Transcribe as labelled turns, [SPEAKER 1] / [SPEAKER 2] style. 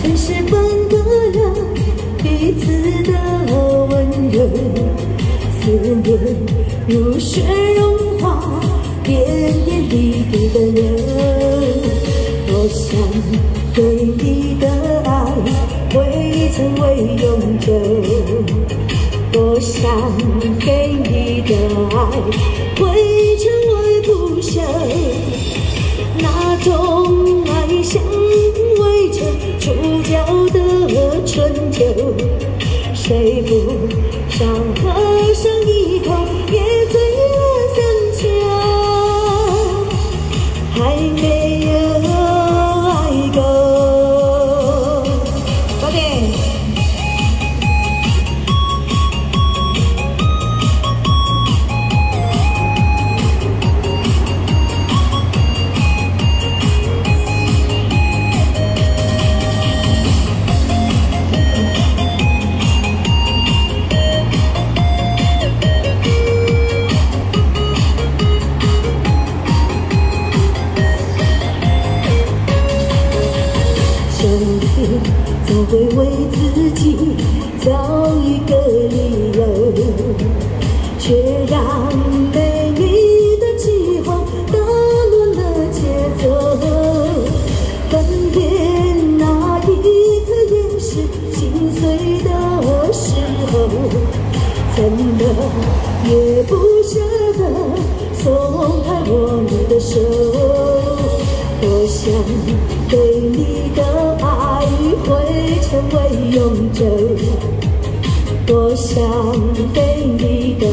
[SPEAKER 1] 城市分隔了彼此的温柔思念如雪融化点点滴滴的流多想给你的爱会成为永久多想给你的爱会着触角的春秋，谁不想和谁？总会为自己找一个理由，却让美丽的计划打乱了节奏。分别那一刻也是心碎的时候，怎么也不舍得松开我你的手。多想对你的成为永久，多想被你的